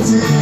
to